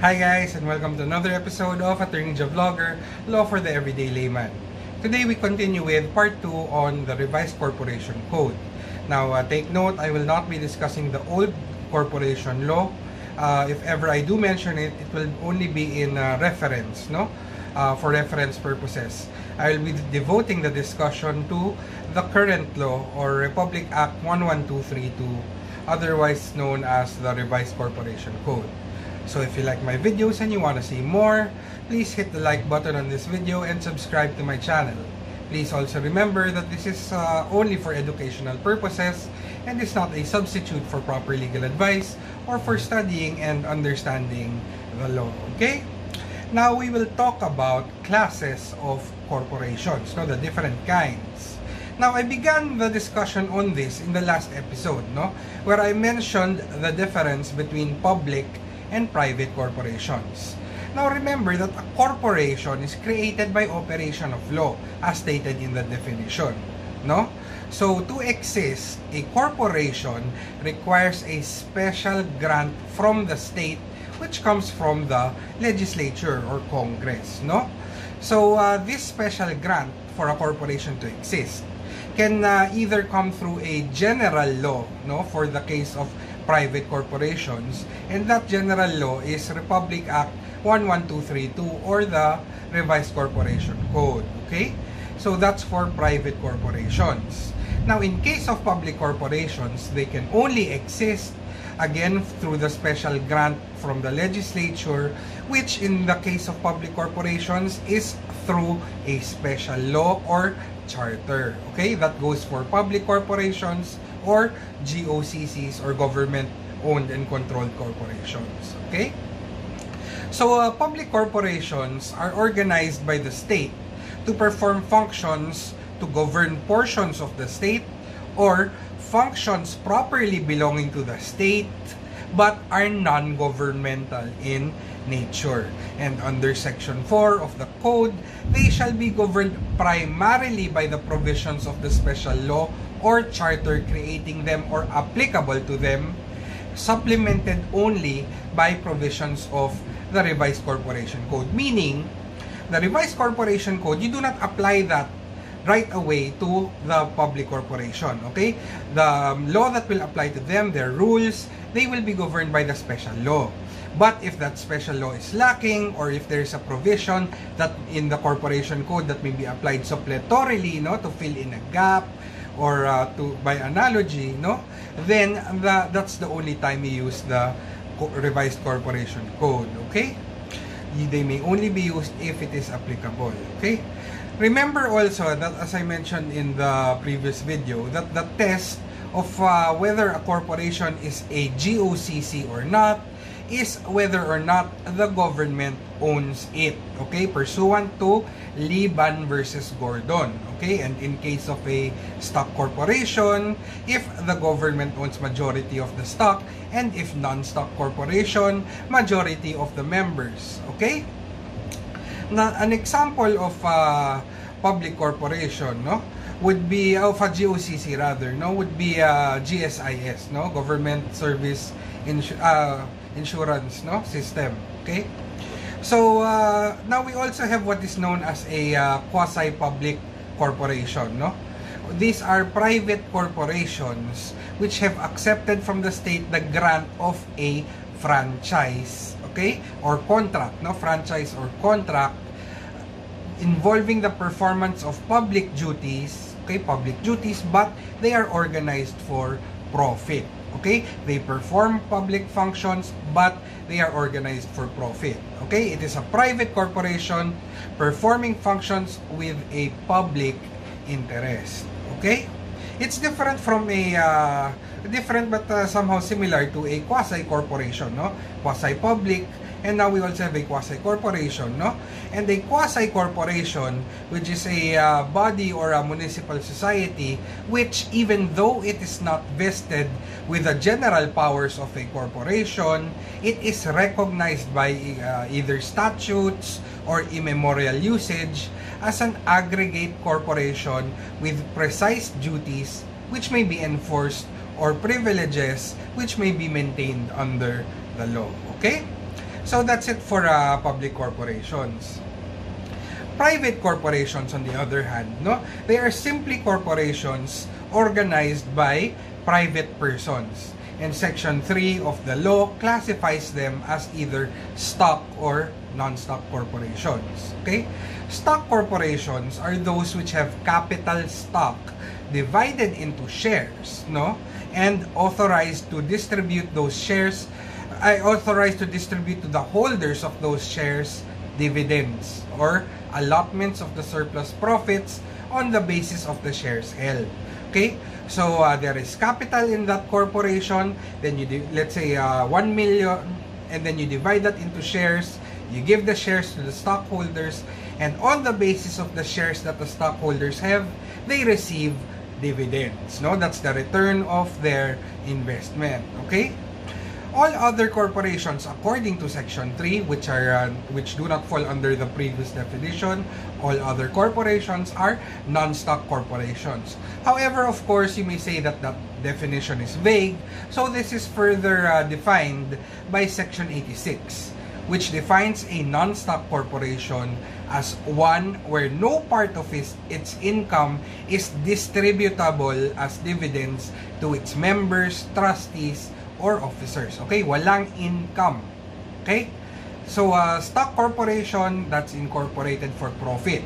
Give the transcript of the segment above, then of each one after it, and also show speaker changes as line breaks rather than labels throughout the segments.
Hi guys and welcome to another episode of Attorney Joe Vlogger, Law for the Everyday Layman. Today we continue with part 2 on the revised corporation code. Now uh, take note, I will not be discussing the old corporation law. Uh, if ever I do mention it, it will only be in uh, reference, no? Uh, for reference purposes. I will be devoting the discussion to the current law or Republic Act 11232, otherwise known as the Revised Corporation Code. So if you like my videos and you want to see more, please hit the like button on this video and subscribe to my channel. Please also remember that this is uh, only for educational purposes and is not a substitute for proper legal advice or for studying and understanding the law. Okay? Now we will talk about classes of corporations, no, the different kinds. Now, I began the discussion on this in the last episode, no, where I mentioned the difference between public and private corporations. Now remember that a corporation is created by operation of law as stated in the definition, no? So to exist, a corporation requires a special grant from the state which comes from the legislature or congress, no? So uh, this special grant for a corporation to exist can uh, either come through a general law, no, for the case of private corporations. And that general law is Republic Act 11232 or the Revised Corporation Code. Okay? So that's for private corporations. Now, in case of public corporations, they can only exist again through the special grant from the legislature, which in the case of public corporations is through a special law or charter. Okay, that goes for public corporations or GOCCs or government owned and controlled corporations. Okay? So, uh, public corporations are organized by the state to perform functions to govern portions of the state or functions properly belonging to the state but are non-governmental in nature. And under Section 4 of the Code, they shall be governed primarily by the provisions of the special law or charter creating them or applicable to them, supplemented only by provisions of the Revised Corporation Code. Meaning, the Revised Corporation Code, you do not apply that right away to the public corporation. Okay? The um, law that will apply to them, their rules, they will be governed by the special law. But if that special law is lacking or if there is a provision that in the corporation code that may be applied suppletorily no to fill in a gap or uh, to by analogy no then the, that's the only time you use the revised corporation code okay? They may only be used if it is applicable okay? Remember also that as I mentioned in the previous video that the test of uh, whether a corporation is a GOCC or not is whether or not the government owns it. Okay? Pursuant to Liban versus Gordon. Okay? And in case of a stock corporation, if the government owns majority of the stock and if non-stock corporation, majority of the members. Okay? na an example of uh, public corporation no would be of a GOCC rather no would be uh, GSIS no government service Insu uh, insurance no system okay? So uh, now we also have what is known as a uh, quasi public corporation no? These are private corporations which have accepted from the state the grant of a franchise okay? Or contract no? Franchise or contract involving the performance of public duties okay? Public duties but they are organized for profit okay? They perform public functions but they are organized for profit okay? It is a private corporation performing functions with a public interest okay? It's different from a uh, different but uh, somehow similar to a quasi corporation no? Quasi public and now we also have a quasi-corporation, no? And a quasi-corporation, which is a uh, body or a municipal society, which even though it is not vested with the general powers of a corporation, it is recognized by uh, either statutes or immemorial usage as an aggregate corporation with precise duties which may be enforced or privileges which may be maintained under the law. Okay? So that's it for uh, public corporations. Private corporations, on the other hand, no, they are simply corporations organized by private persons. And Section 3 of the law classifies them as either stock or non-stock corporations. Okay? Stock corporations are those which have capital stock divided into shares, no? And authorized to distribute those shares, I authorized to distribute to the holders of those shares dividends or allotments of the surplus profits on the basis of the shares held. Okay? So uh, there is capital in that corporation, then you do let's say uh, 1 million and then you divide that into shares, you give the shares to the stockholders and on the basis of the shares that the stockholders have, they receive dividends. No, that's the return of their investment. Okay? All other corporations according to section 3 which are uh, which do not fall under the previous definition all other corporations are non-stock corporations. However of course you may say that that definition is vague so this is further uh, defined by section 86 which defines a non-stock corporation as one where no part of its, its income is distributable as dividends to its members, trustees, or officers. Okay? Walang income. Okay? So, uh, stock corporation, that's incorporated for profit.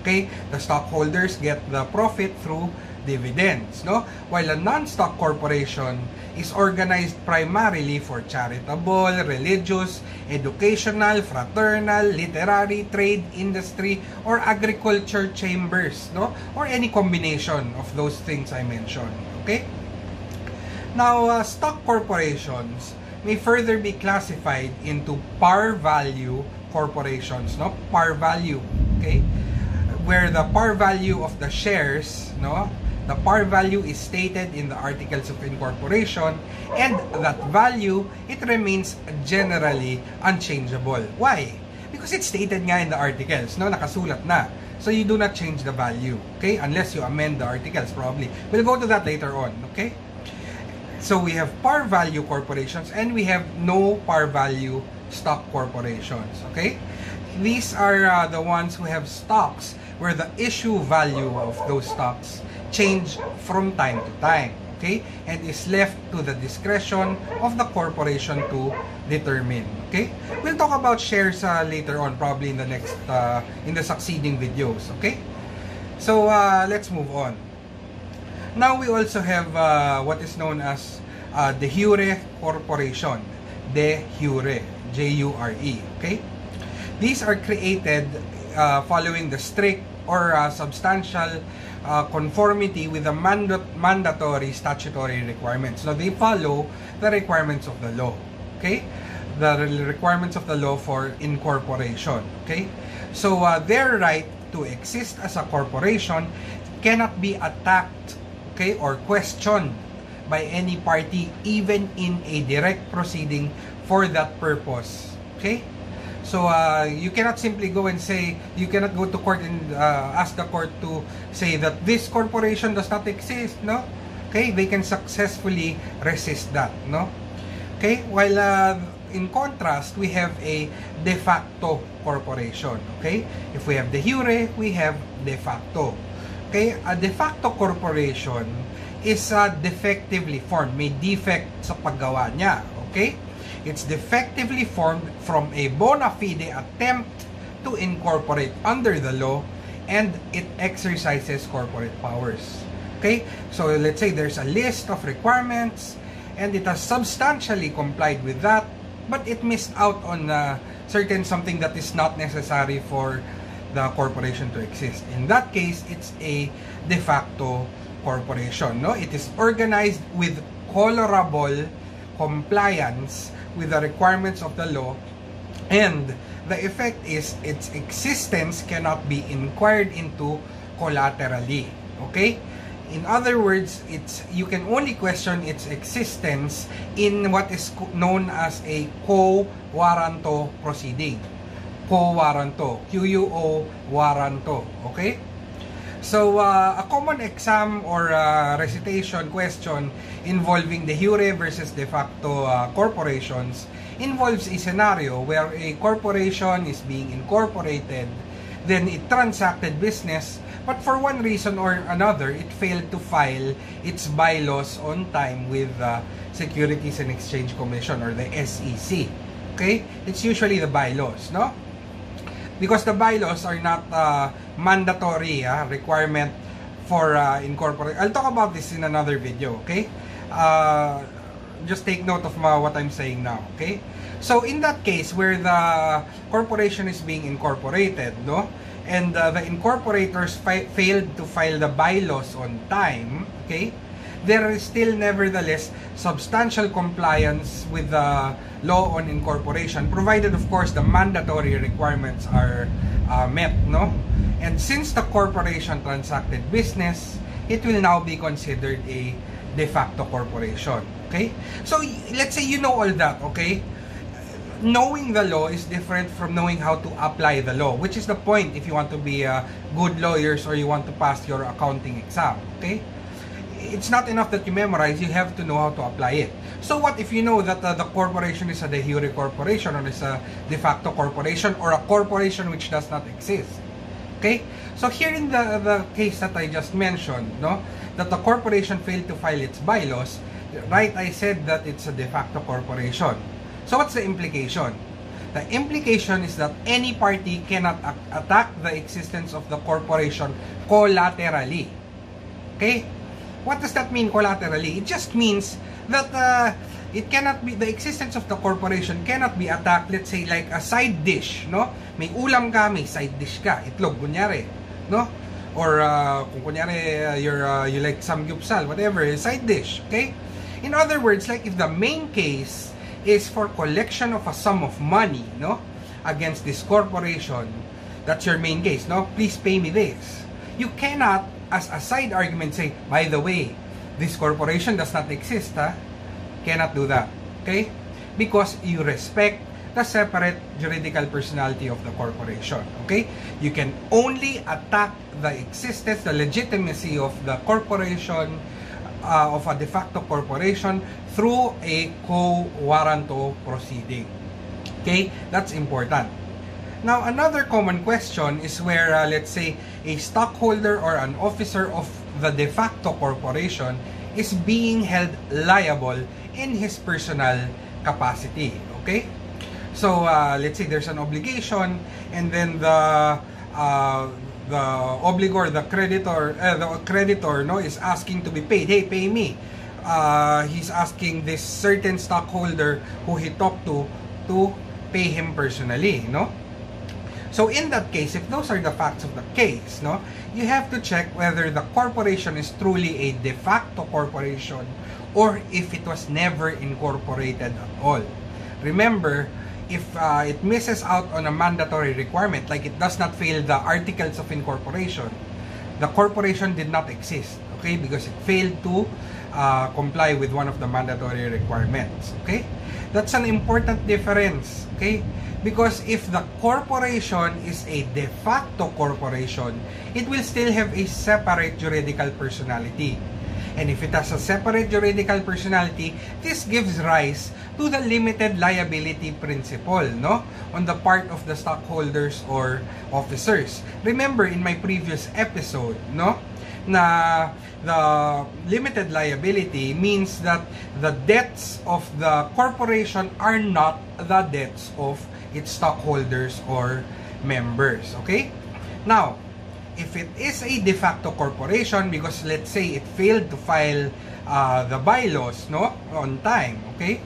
Okay? The stockholders get the profit through dividends, no? While a non-stock corporation is organized primarily for charitable, religious, educational, fraternal, literary, trade, industry, or agriculture chambers, no? Or any combination of those things I mentioned, okay? Now, uh, stock corporations may further be classified into par value corporations, no? Par value, okay? Where the par value of the shares, no? The par value is stated in the articles of incorporation and that value, it remains generally unchangeable. Why? Because it's stated nga in the articles, no? Nakasulat na. So you do not change the value, okay? Unless you amend the articles, probably. We'll go to that later on, okay? So we have par value corporations and we have no par value stock corporations. Okay? These are uh, the ones who have stocks where the issue value of those stocks change from time to time. Okay? And is left to the discretion of the corporation to determine. Okay? We'll talk about shares uh, later on, probably in the next, uh, in the succeeding videos. Okay? So, uh, let's move on. Now we also have uh, what is known as uh, De Jure Corporation. De Hure, J-U-R-E. Okay? These are created uh, following the strict or uh, substantial uh, conformity with the manda- mandatory statutory requirements. So they follow the requirements of the law. Okay? The requirements of the law for incorporation. Okay? So uh, their right to exist as a corporation cannot be attacked okay, or questioned by any party even in a direct proceeding for that purpose. Okay? So uh, you cannot simply go and say, you cannot go to court and uh, ask the court to say that this corporation does not exist, no? Okay, they can successfully resist that, no? Okay, while uh, in contrast, we have a de facto corporation, okay? If we have de jure, we have de facto. Okay, a de facto corporation is uh, defectively formed. May defect sa paggawa niya. Okay? It's defectively formed from a bona fide attempt to incorporate under the law and it exercises corporate powers. Okay? So let's say there's a list of requirements and it has substantially complied with that but it missed out on uh, certain something that is not necessary for the corporation to exist. In that case, it's a de facto corporation. No, It is organized with colorable compliance with the requirements of the law and the effect is its existence cannot be inquired into collaterally. Okay? In other words, it's you can only question its existence in what is known as a co warranto proceeding quo-warranto. Q-U-O warranto. Okay? So, uh, a common exam or uh, recitation question involving de jure versus de facto uh, corporations involves a scenario where a corporation is being incorporated, then it transacted business, but for one reason or another, it failed to file its bylaws on time with the Securities and Exchange Commission or the SEC. Okay? It's usually the bylaws, no? Because the bylaws are not uh, mandatory uh, requirement for uh, incorporate. I'll talk about this in another video, okay? Uh, just take note of uh, what I'm saying now, okay? So in that case where the corporation is being incorporated, no? And uh, the incorporators failed to file the bylaws on time, okay? There is still nevertheless substantial compliance with the law on incorporation provided of course the mandatory requirements are uh, met, no? And since the corporation transacted business, it will now be considered a de facto corporation. Okay? So, let's say you know all that, okay? Knowing the law is different from knowing how to apply the law, which is the point if you want to be uh, good lawyers or you want to pass your accounting exam, okay? It's not enough that you memorize, you have to know how to apply it. So what if you know that uh, the corporation is a de jure corporation or is a de facto corporation or a corporation which does not exist? Okay? So here in the, the case that I just mentioned, no, that the corporation failed to file its bylaws, right, I said that it's a de facto corporation. So what's the implication? The implication is that any party cannot attack the existence of the corporation collaterally. Okay? What does that mean collaterally? It just means that uh, it cannot be the existence of the corporation cannot be attacked let's say like a side dish no? May ulam ka may side dish ka itlog kunyari no? Or uh, kung kunyari uh, you're uh, you like samgyupsal whatever side dish okay? In other words like if the main case is for collection of a sum of money no? Against this corporation that's your main case no? Please pay me this. You cannot as a side argument say by the way this corporation does not exist ha cannot do that. Okay? Because you respect the separate juridical personality of the corporation. Okay? You can only attack the existence, the legitimacy of the corporation, uh, of a de facto corporation through a quo warranto proceeding. Okay? That's important. Now, another common question is where, uh, let's say, a stockholder or an officer of the de facto corporation is being held liable in his personal capacity. Okay? So, uh, let's say there's an obligation and then the uh, the obligor, the creditor, uh, the creditor no is asking to be paid. Hey, pay me. Uh, he's asking this certain stockholder who he talked to to pay him personally, no? So in that case, if those are the facts of the case, no, you have to check whether the corporation is truly a de facto corporation or if it was never incorporated at all. Remember, if uh, it misses out on a mandatory requirement, like it does not fail the articles of incorporation, the corporation did not exist, okay, because it failed to uh, comply with one of the mandatory requirements, okay? That's an important difference, okay? Because if the corporation is a de facto corporation, it will still have a separate juridical personality. And if it has a separate juridical personality, this gives rise to the limited liability principle, no? On the part of the stockholders or officers. Remember in my previous episode, no? Na the limited liability means that the debts of the corporation are not the debts of its stockholders or members, okay? Now, if it is a de facto corporation because let's say it failed to file uh, the bylaws no on time okay?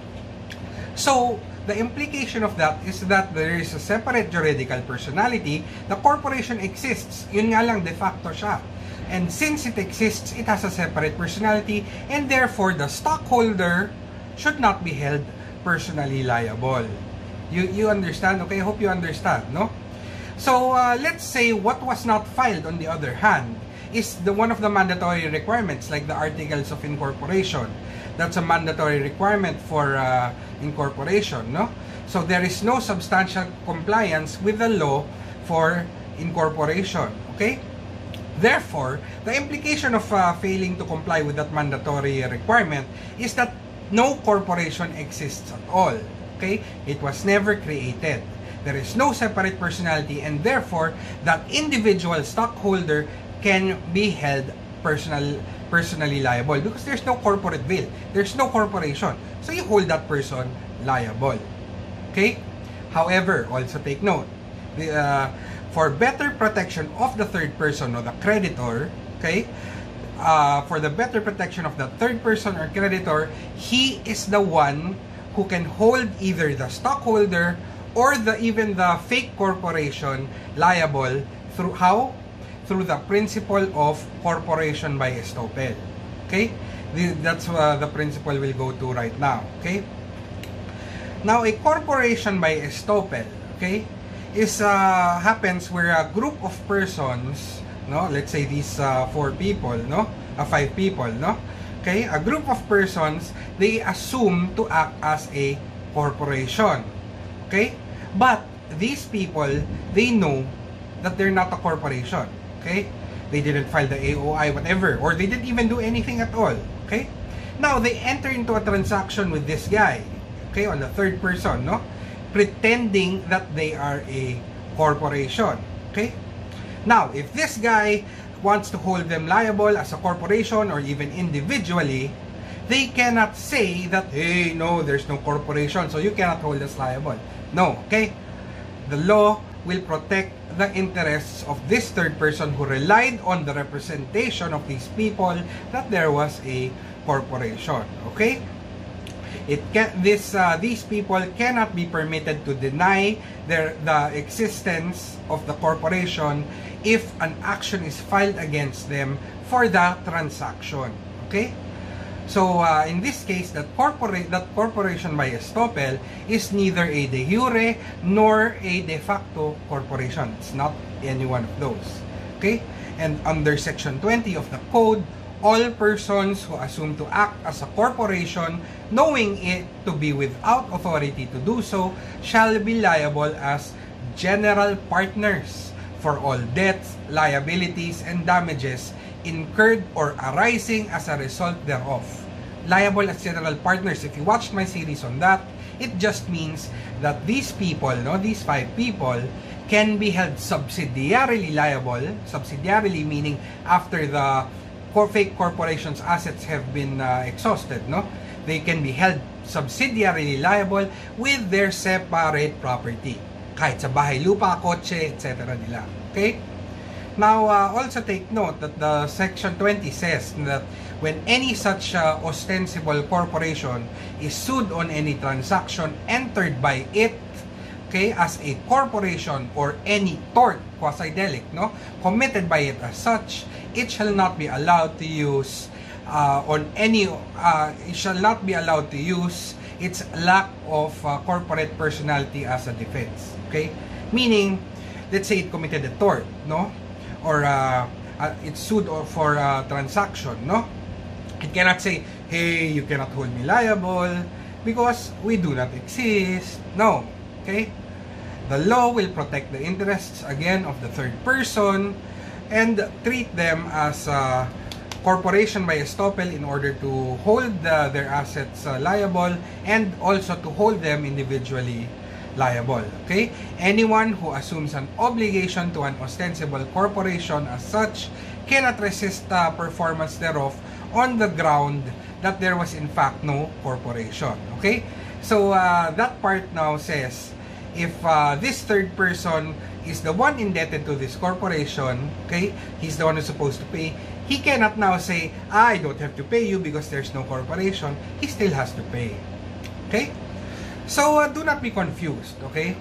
So the implication of that is that there is a separate juridical personality. The corporation exists. Yun nga lang de facto siya and since it exists it has a separate personality and therefore the stockholder should not be held personally liable you you understand okay i hope you understand no So uh, let's say what was not filed on the other hand is the one of the mandatory requirements like the articles of incorporation. That's a mandatory requirement for uh, incorporation, no? So there is no substantial compliance with the law for incorporation, okay? Therefore, the implication of uh, failing to comply with that mandatory requirement is that no corporation exists at all. Okay? It was never created. There is no separate personality and therefore that individual stockholder can be held personal personally liable because there's no corporate veil. There's no corporation. So you hold that person liable. Okay? However, also take note, the, uh, for better protection of the third person or the creditor, okay, uh, for the better protection of the third person or creditor, he is the one who can hold either the stockholder or the even the fake corporation liable through how? Through the principle of corporation by estoppel okay? That's uh, the principle we'll go to right now okay? Now a corporation by estoppel okay is uh, happens where a group of persons no let's say these uh, four people no uh, five people no okay a group of persons they assume to act as a corporation okay? But these people they know that they're not a corporation okay? They didn't file the AOI whatever or they didn't even do anything at all okay? Now they enter into a transaction with this guy okay on the third person no pretending that they are a corporation okay now if this guy wants to hold them liable as a corporation or even individually they cannot say that hey no there's no corporation so you cannot hold us liable no okay the law will protect the interests of this third person who relied on the representation of these people that there was a corporation. Okay? It can this uh, these people cannot be permitted to deny their the existence of the corporation if an action is filed against them for the transaction. Okay? So uh, in this case, that corporate that corporation by estoppel is neither a de jure nor a de facto corporation. It's not any one of those. Okay? And under section 20 of the code, all persons who assume to act as a corporation, knowing it to be without authority to do so, shall be liable as general partners for all debts, liabilities, and damages incurred or arising as a result thereof. Liable as general partners. If you watched my series on that, it just means that these people, no, these five people, can be held subsidiarily liable. Subsidiarily meaning after the fake corporation's assets have been uh, exhausted, no? They can be held subsidiarily liable with their separate property. Kahit sa bahay lupa, kotse, etc. nila. Okay? Now, uh, also take note that the section 20 says that when any such uh, ostensible corporation is sued on any transaction entered by it okay, as a corporation or any tort, quasi-delict, no, committed by it as such, it shall not be allowed to use uh, on any, uh, it shall not be allowed to use its lack of uh, corporate personality as a defense. Okay? Meaning, let's say it committed a tort, no? or uh, uh, it's sued for a transaction, no? It cannot say, hey, you cannot hold me liable because we do not exist. No. Okay? The law will protect the interests, again, of the third person and treat them as a corporation by estoppel in order to hold uh, their assets uh, liable and also to hold them individually liable. Okay? Anyone who assumes an obligation to an ostensible corporation as such cannot resist the performance thereof on the ground that there was in fact no corporation. Okay? So uh, that part now says if uh, this third person is the one indebted to this corporation, okay, he's the one who's supposed to pay, he cannot now say, I don't have to pay you because there's no corporation. He still has to pay. Okay? So, uh, do not be confused, okay?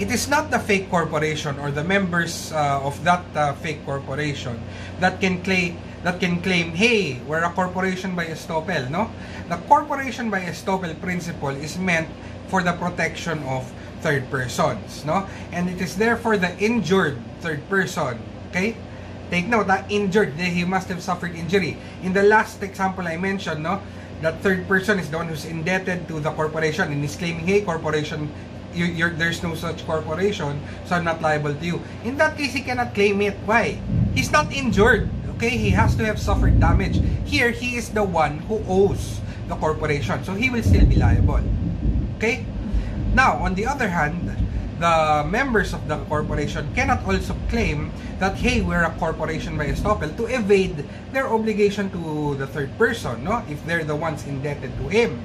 It is not the fake corporation or the members uh, of that uh, fake corporation that can claim that can claim, hey, we're a corporation by estoppel, no? The corporation by estoppel principle is meant for the protection of third persons, no? And it is therefore the injured third person, okay? Take note, that injured, he must have suffered injury. In the last example I mentioned, no? that third person is the one who's indebted to the corporation and is claiming, hey, corporation, you, there's no such corporation, so I'm not liable to you. In that case, he cannot claim it. Why? He's not injured. Okay, he has to have suffered damage. Here, he is the one who owes the corporation, so he will still be liable. Okay? Now, on the other hand, the members of the corporation cannot also claim that hey we're a corporation by estoppel to evade their obligation to the third person no? If they're the ones indebted to him.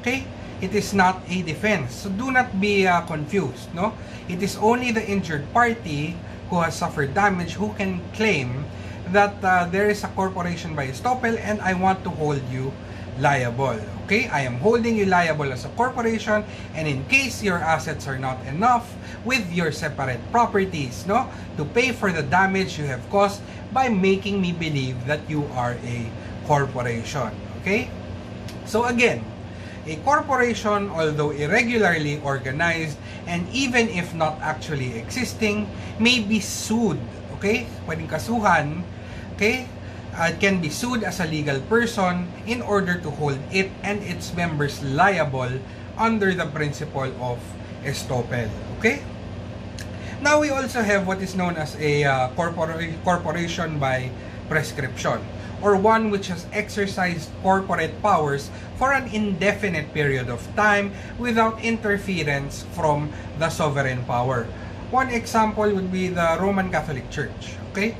Okay? It is not a defense. So do not be uh, confused no? It is only the injured party who has suffered damage who can claim that uh, there is a corporation by estoppel and I want to hold you liable. Okay? I am holding you liable as a corporation and in case your assets are not enough with your separate properties, no, to pay for the damage you have caused by making me believe that you are a corporation. Okay? So again, a corporation, although irregularly organized and even if not actually existing, may be sued. Okay? Pwedeng kasuhan. Okay? Uh, can be sued as a legal person in order to hold it and its members liable under the principle of estoppel. Okay? Now we also have what is known as a uh, corpora corporation by prescription or one which has exercised corporate powers for an indefinite period of time without interference from the sovereign power. One example would be the Roman Catholic Church. Okay?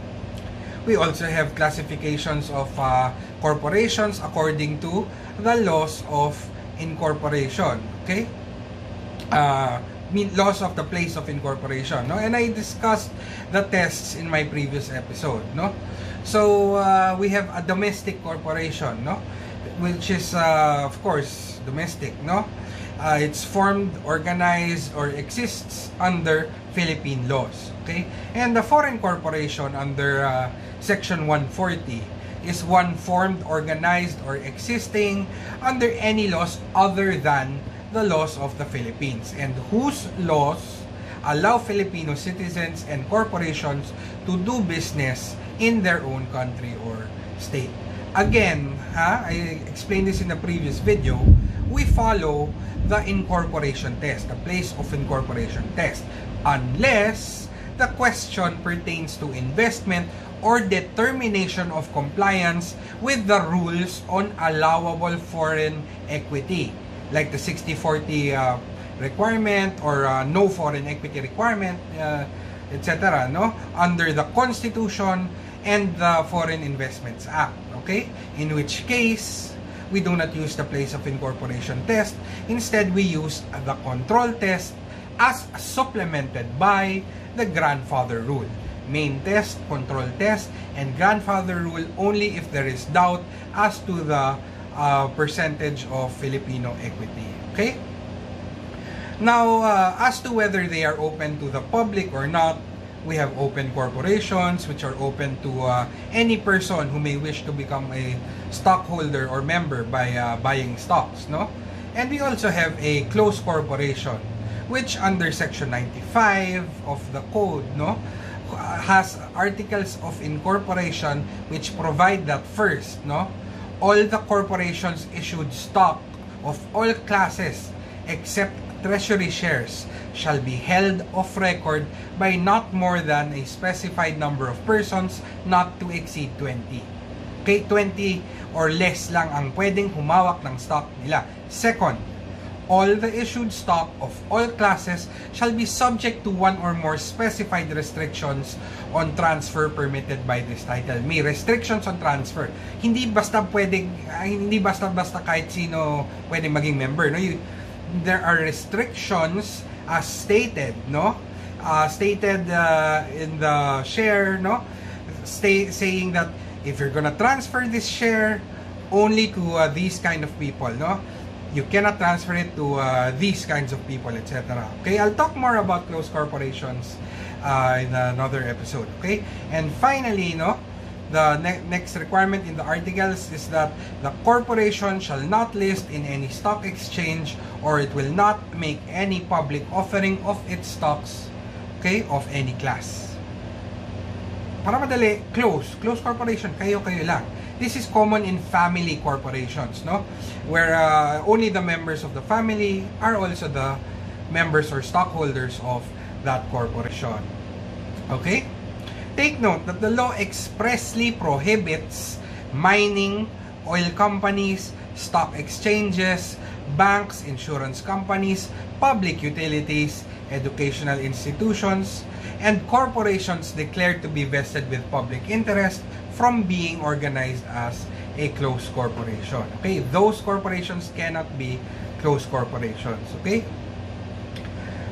We also have classifications of uh, corporations according to the laws of incorporation. Okay? Uh, laws of the place of incorporation. No? And I discussed the tests in my previous episode. No? So, uh, we have a domestic corporation. No? Which is, uh, of course, domestic. No? Uh, it's formed, organized, or exists under Philippine laws. Okay? And the foreign corporation under uh, Section 140 is one formed, organized, or existing under any laws other than the laws of the Philippines and whose laws allow Filipino citizens and corporations to do business in their own country or state. Again, I explained this in the previous video, we follow the incorporation test, the place of incorporation test, unless the question pertains to investment or determination of compliance with the rules on allowable foreign equity like the 60-40 uh, requirement or uh, no foreign equity requirement uh, etc no? Under the constitution and the foreign investments act okay? In which case we do not use the place of incorporation test. Instead we use the control test as supplemented by the grandfather rule main test, control test, and grandfather rule only if there is doubt as to the uh, percentage of Filipino equity. Okay? Now, uh, as to whether they are open to the public or not, we have open corporations which are open to uh, any person who may wish to become a stockholder or member by uh, buying stocks, no? And we also have a closed corporation which under section 95 of the code, no, has articles of incorporation which provide that first, no? All the corporations issued stock of all classes except treasury shares shall be held off record by not more than a specified number of persons not to exceed 20. Okay, 20 or less lang ang pwedeng humawak ng stock nila. Second, all the issued stock of all classes shall be subject to one or more specified restrictions on transfer permitted by this title. May restrictions on transfer. Hindi basta pwedeng hindi basta-basta kahit sino pwedeng maging member, no? You, there are restrictions as stated, no? Uh, stated uh, in the share, no? Stay, saying that if you're gonna transfer this share only to uh, these kind of people, no? You cannot transfer it to uh, these kinds of people, etc. Okay, I'll talk more about close corporations uh, in another episode. Okay, and finally, no, the ne next requirement in the articles is that the corporation shall not list in any stock exchange or it will not make any public offering of its stocks, okay, of any class. Para madali, close. Close corporation, kayo-kayo lang. This is common in family corporations, no? Where uh, only the members of the family are also the members or stockholders of that corporation. Okay? Take note that the law expressly prohibits mining, oil companies, stock exchanges, banks, insurance companies, public utilities, educational institutions, and corporations declared to be vested with public interest from being organized as a closed corporation. Okay, those corporations cannot be closed corporations. Okay.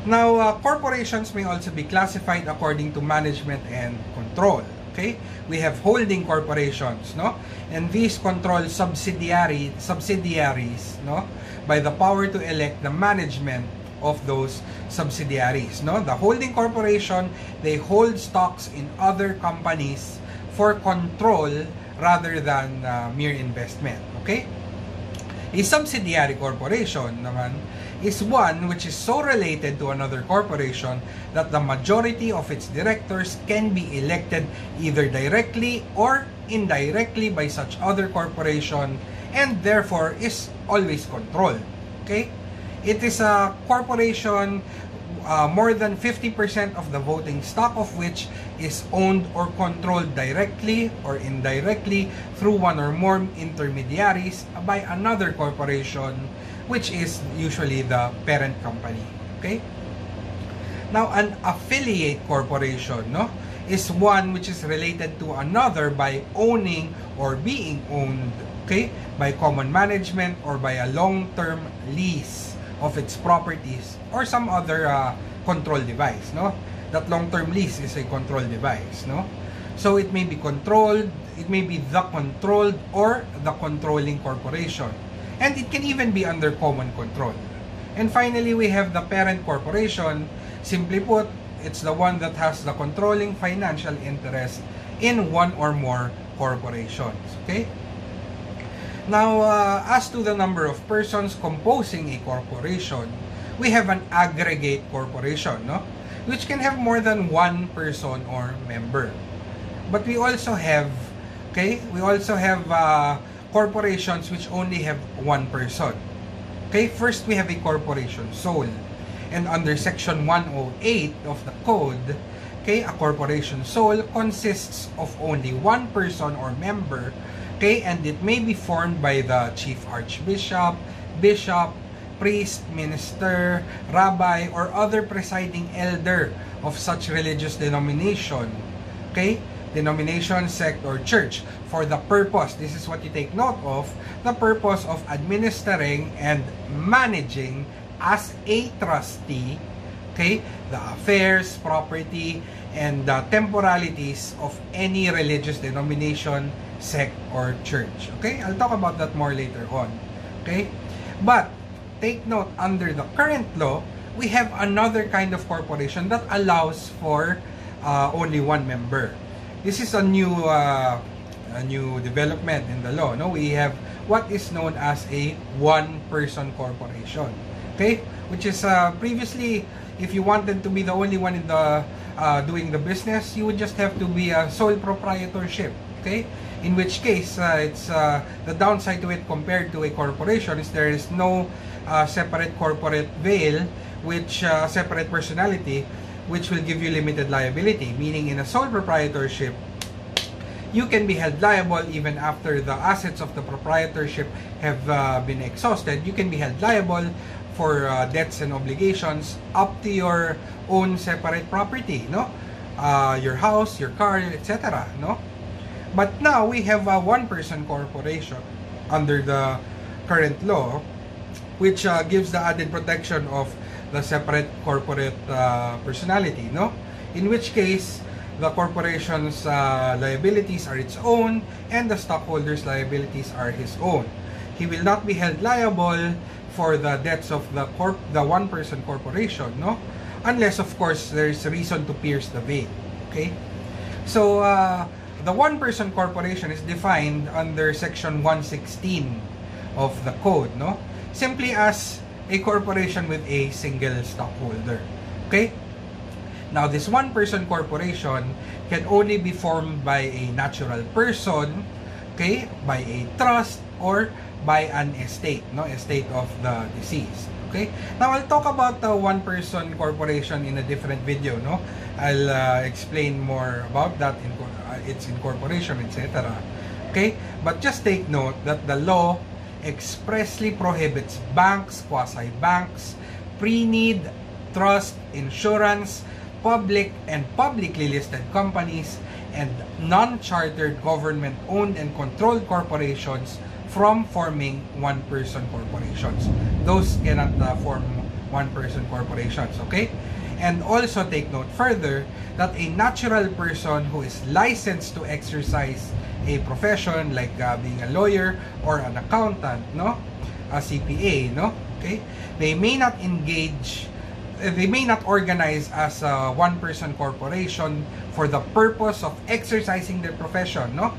Now, uh, corporations may also be classified according to management and control. Okay, we have holding corporations, no, and these control subsidiary subsidiaries, no, by the power to elect the management of those subsidiaries, no. The holding corporation they hold stocks in other companies for control rather than uh, mere investment. Okay? A subsidiary corporation naman is one which is so related to another corporation that the majority of its directors can be elected either directly or indirectly by such other corporation and therefore is always controlled. Okay? It is a corporation uh, more than 50% of the voting stock of which is owned or controlled directly or indirectly through one or more intermediaries by another corporation which is usually the parent company okay now an affiliate corporation no is one which is related to another by owning or being owned okay by common management or by a long-term lease of its properties or some other uh, control device, no? That long-term lease is a control device, no? So it may be controlled, it may be the controlled or the controlling corporation. And it can even be under common control. And finally, we have the parent corporation. Simply put, it's the one that has the controlling financial interest in one or more corporations. Okay? Now, uh, as to the number of persons composing a corporation, we have an aggregate corporation, no? Which can have more than one person or member. But we also have, okay, we also have uh, corporations which only have one person. Okay, first we have a corporation sole. And under section 108 of the code, okay, a corporation sole consists of only one person or member Okay, and it may be formed by the chief archbishop, bishop, priest, minister, rabbi, or other presiding elder of such religious denomination. Okay? Denomination, sect, or church for the purpose, this is what you take note of, the purpose of administering and managing as a trustee, okay, the affairs, property, and the temporalities of any religious denomination, sect, or church. Okay? I'll talk about that more later on. Okay? But, take note, under the current law, we have another kind of corporation that allows for uh, only one member. This is a new uh, a new development in the law. No, we have what is known as a one-person corporation. Okay, which is uh, previously, if you wanted to be the only one in the uh, doing the business, you would just have to be a sole proprietorship. Okay, in which case uh, it's uh, the downside to it compared to a corporation is there is no uh, separate corporate veil which uh, separate personality which will give you limited liability. Meaning in a sole proprietorship you can be held liable even after the assets of the proprietorship have uh, been exhausted. You can be held liable for uh, debts and obligations up to your own separate property no? Your house your car etc no But now we have a one-person corporation under the current law, which uh, gives the added protection of the separate corporate uh, personality, no? In which case, the corporation's uh, liabilities are its own and the stockholder's liabilities are his own. He will not be held liable for the debts of the corp the one person corporation, no? Unless of course there's a reason to pierce the veil. Okay? So uh, the one-person corporation is defined under Section 116 of the code, no? Simply as a corporation with a single stockholder. Okay? Now, this one-person corporation can only be formed by a natural person, okay, by a trust, or by an estate, no? Estate of the deceased. Okay? Now, I'll talk about the one-person corporation in a different video, no? I'll uh, explain more about that in its incorporation, etc. Okay? But just take note that the law expressly prohibits banks, quasi-banks, pre-need, trust, insurance, public and publicly listed companies, and non-chartered government-owned and controlled corporations from forming one-person corporations. Those cannot uh, form one-person corporations, okay? And also take note further that a natural person who is licensed to exercise a profession like uh, being a lawyer or an accountant, no? A CPA, no? Okay? They may not engage they may not organize as a one-person corporation for the purpose of exercising their profession, no?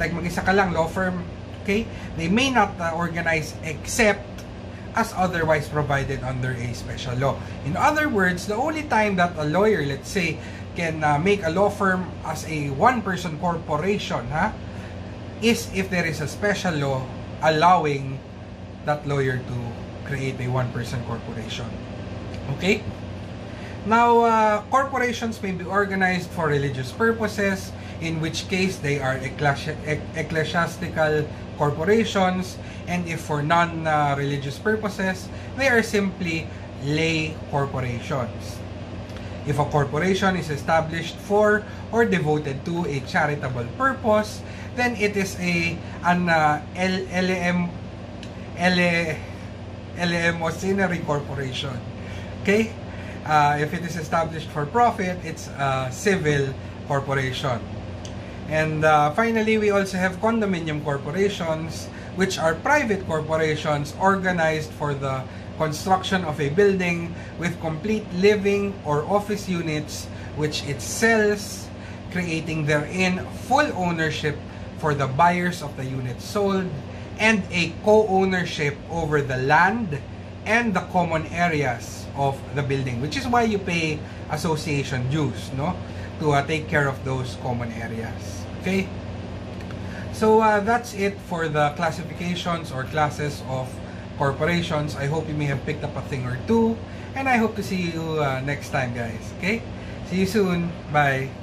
Like mag-isa ka lang, law firm, okay? They may not uh, organize except as otherwise provided under a special law. In other words, the only time that a lawyer, let's say, can uh, make a law firm as a one-person corporation, ha? Is if there is a special law allowing that lawyer to create a one-person corporation. Okay? Now, uh, corporations may be organized for religious purposes, in which case they are ecclesiastical corporations, and if for non-religious purposes, they are simply lay corporations. If a corporation is established for or devoted to a charitable purpose, then it is a an uh, LLM LMOcinary corporation. Okay? Uh, if it is established for profit, it's a civil corporation. And uh, finally, we also have condominium corporations, which are private corporations organized for the construction of a building with complete living or office units, which it sells, creating therein full ownership for the buyers of the units sold, and a co-ownership over the land and the common areas of the building which is why you pay association dues no? To uh, take care of those common areas okay? So uh, that's it for the classifications or classes of corporations. I hope you may have picked up a thing or two and i hope to see you uh, next time guys. Okay? See you soon. Bye